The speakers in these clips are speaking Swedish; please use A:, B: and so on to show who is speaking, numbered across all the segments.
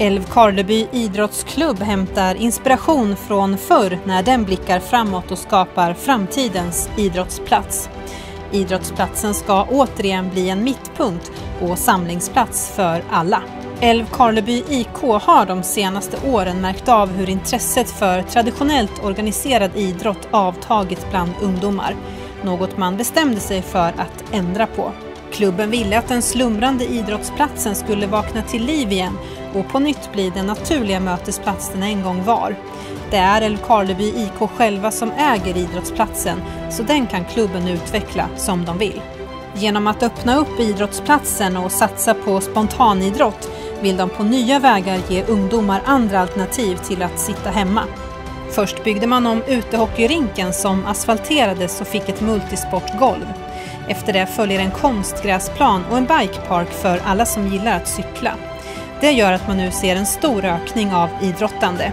A: Älvkarleby idrottsklubb hämtar inspiration från förr när den blickar framåt och skapar framtidens idrottsplats. Idrottsplatsen ska återigen bli en mittpunkt och samlingsplats för alla. Älvkarleby IK har de senaste åren märkt av hur intresset för traditionellt organiserad idrott avtagit bland ungdomar. Något man bestämde sig för att ändra på. Klubben ville att den slumrande idrottsplatsen skulle vakna till liv igen och på nytt bli den naturliga mötesplats den en gång var. Det är Älvkarleby IK själva som äger idrottsplatsen så den kan klubben utveckla som de vill. Genom att öppna upp idrottsplatsen och satsa på spontanidrott vill de på nya vägar ge ungdomar andra alternativ till att sitta hemma. Först byggde man om utehockeyrinken som asfalterades och fick ett multisportgolv. Efter det följer en konstgräsplan och en bikepark för alla som gillar att cykla. Det gör att man nu ser en stor ökning av idrottande.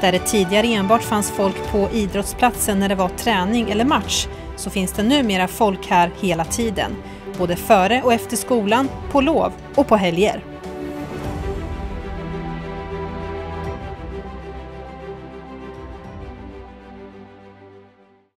A: Där det tidigare enbart fanns folk på idrottsplatsen när det var träning eller match så finns det numera folk här hela tiden. Både före och efter skolan, på lov och på helger.